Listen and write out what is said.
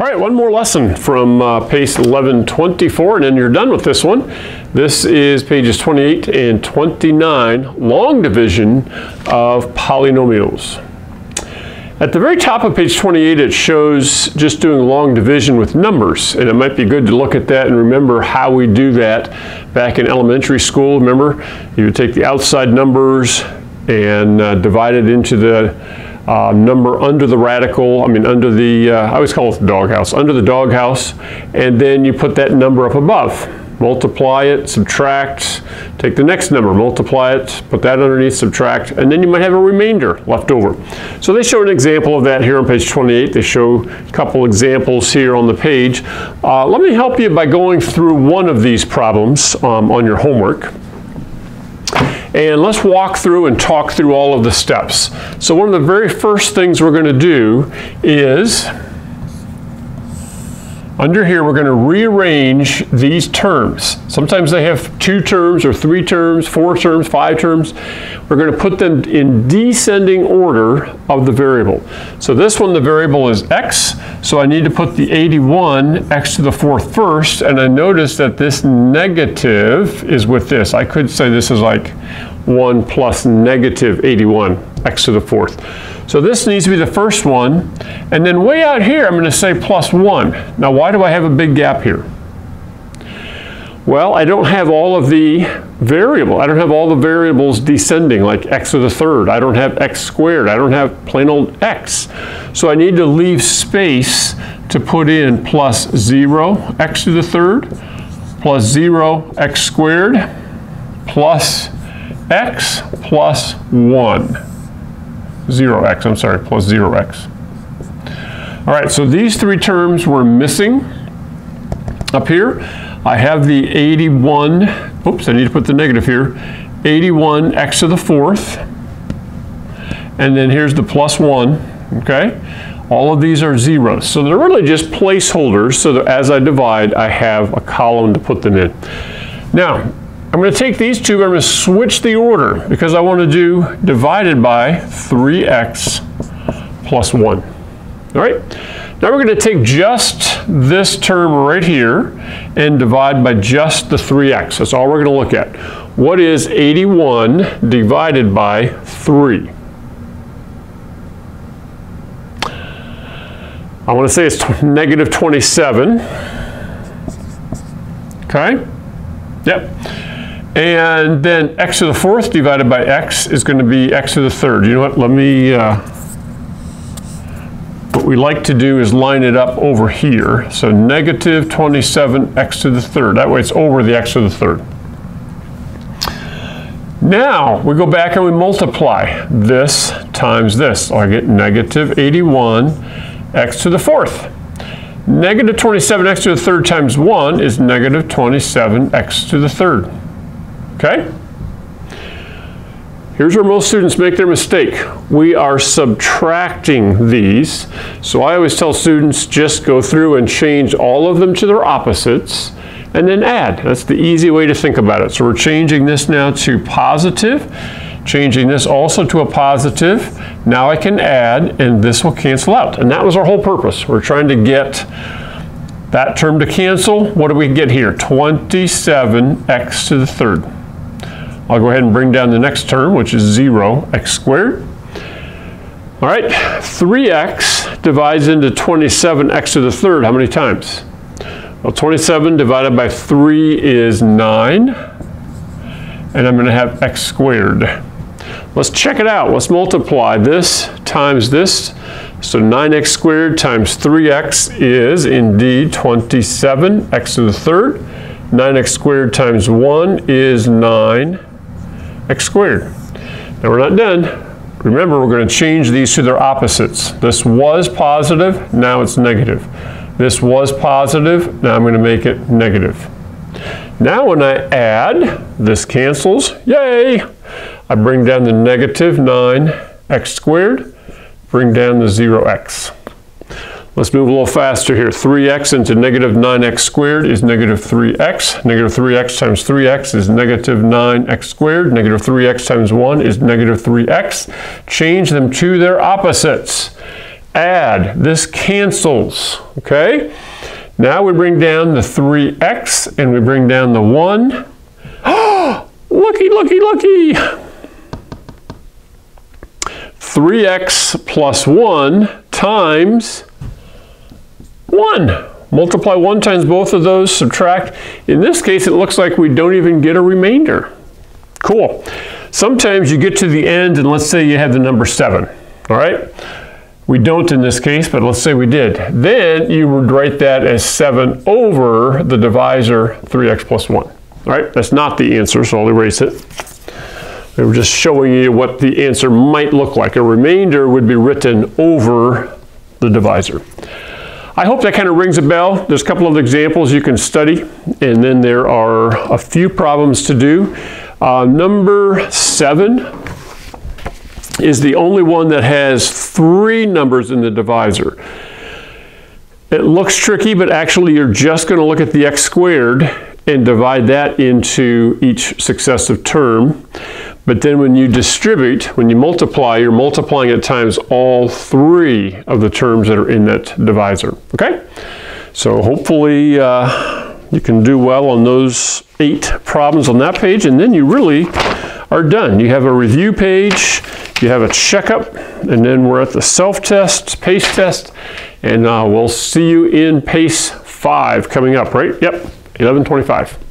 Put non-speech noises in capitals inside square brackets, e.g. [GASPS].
All right, one more lesson from uh, PACE 1124, and then you're done with this one. This is pages 28 and 29, long division of polynomials. At the very top of page 28, it shows just doing long division with numbers, and it might be good to look at that and remember how we do that back in elementary school. Remember, you would take the outside numbers and uh, divide it into the uh, number under the radical, I mean under the, uh, I always call it the doghouse, under the doghouse, and then you put that number up above. Multiply it, subtract, take the next number, multiply it, put that underneath, subtract, and then you might have a remainder left over. So they show an example of that here on page 28. They show a couple examples here on the page. Uh, let me help you by going through one of these problems um, on your homework. And let's walk through and talk through all of the steps. So one of the very first things we're going to do is, under here, we're going to rearrange these terms. Sometimes they have two terms or three terms, four terms, five terms. We're going to put them in descending order of the variable. So this one, the variable is x, so I need to put the 81 x to the fourth first, and I notice that this negative is with this. I could say this is like 1 plus negative 81 x to the fourth. So this needs to be the first one, and then way out here I'm going to say plus 1. Now why do I have a big gap here? Well, I don't have all of the variable. I don't have all the variables descending, like x to the third. I don't have x squared. I don't have plain old x. So I need to leave space to put in plus 0 x to the third, plus 0 x squared, plus x plus 1. 0x, I'm sorry, plus 0x. All right, so these three terms were missing up here. I have the 81, oops, I need to put the negative here, 81 x to the fourth, and then here's the plus 1, okay? All of these are zeros. So they're really just placeholders so that as I divide, I have a column to put them in. Now, I'm going to take these two, I'm going to switch the order because I want to do divided by 3x plus 1. All right? Now we're going to take just this term right here and divide by just the 3x. That's all we're going to look at. What is 81 divided by 3? I want to say it's negative 27. Okay? Yep. And then x to the fourth divided by x is going to be x to the third. You know what? Let me, uh, what we like to do is line it up over here. So negative 27x to the third. That way it's over the x to the third. Now we go back and we multiply this times this. So I get negative 81 x to the fourth. Negative 27x to the third times 1 is negative 27x to the third. Okay? Here's where most students make their mistake. We are subtracting these. So I always tell students just go through and change all of them to their opposites and then add. That's the easy way to think about it. So we're changing this now to positive, changing this also to a positive. Now I can add and this will cancel out. And that was our whole purpose. We're trying to get that term to cancel. What do we get here? 27x to the third. I'll go ahead and bring down the next term, which is 0, x squared. All right, 3x divides into 27x to the third. How many times? Well, 27 divided by 3 is 9. And I'm going to have x squared. Let's check it out. Let's multiply this times this. So 9x squared times 3x is indeed 27x to the third. 9x squared times 1 is 9 x squared. Now we're not done. Remember, we're going to change these to their opposites. This was positive, now it's negative. This was positive, now I'm going to make it negative. Now when I add, this cancels, yay! I bring down the negative 9x squared, bring down the 0x. Let's move a little faster here. 3x into negative 9x squared is negative 3x. Negative 3x times 3x is negative 9x squared. Negative 3x times 1 is negative 3x. Change them to their opposites. add. This cancels, okay? Now we bring down the 3x and we bring down the 1. [GASPS] looky, looky, looky! 3x plus 1 times 1. Multiply 1 times both of those, subtract. In this case, it looks like we don't even get a remainder. Cool. Sometimes you get to the end and let's say you have the number 7, all right? We don't in this case, but let's say we did. Then you would write that as 7 over the divisor 3x plus 1. All right, that's not the answer, so I'll erase it. We were just showing you what the answer might look like. A remainder would be written over the divisor. I hope that kind of rings a bell. There's a couple of examples you can study, and then there are a few problems to do. Uh, number seven is the only one that has three numbers in the divisor. It looks tricky, but actually you're just going to look at the x squared and divide that into each successive term. But then when you distribute, when you multiply, you're multiplying it times all three of the terms that are in that divisor. Okay? So hopefully uh, you can do well on those eight problems on that page, and then you really are done. You have a review page, you have a checkup, and then we're at the self-test, PACE test, and uh, we'll see you in PACE 5 coming up, right? Yep, 1125.